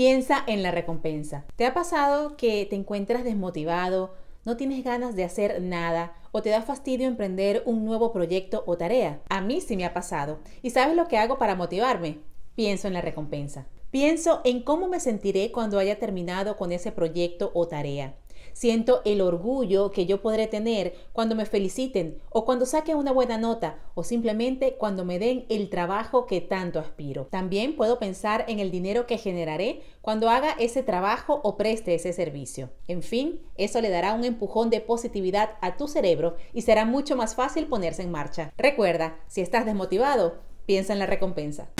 Piensa en la recompensa. ¿Te ha pasado que te encuentras desmotivado, no tienes ganas de hacer nada o te da fastidio emprender un nuevo proyecto o tarea? A mí sí me ha pasado. ¿Y sabes lo que hago para motivarme? Pienso en la recompensa. Pienso en cómo me sentiré cuando haya terminado con ese proyecto o tarea. Siento el orgullo que yo podré tener cuando me feliciten o cuando saque una buena nota o simplemente cuando me den el trabajo que tanto aspiro. También puedo pensar en el dinero que generaré cuando haga ese trabajo o preste ese servicio. En fin, eso le dará un empujón de positividad a tu cerebro y será mucho más fácil ponerse en marcha. Recuerda, si estás desmotivado, piensa en la recompensa.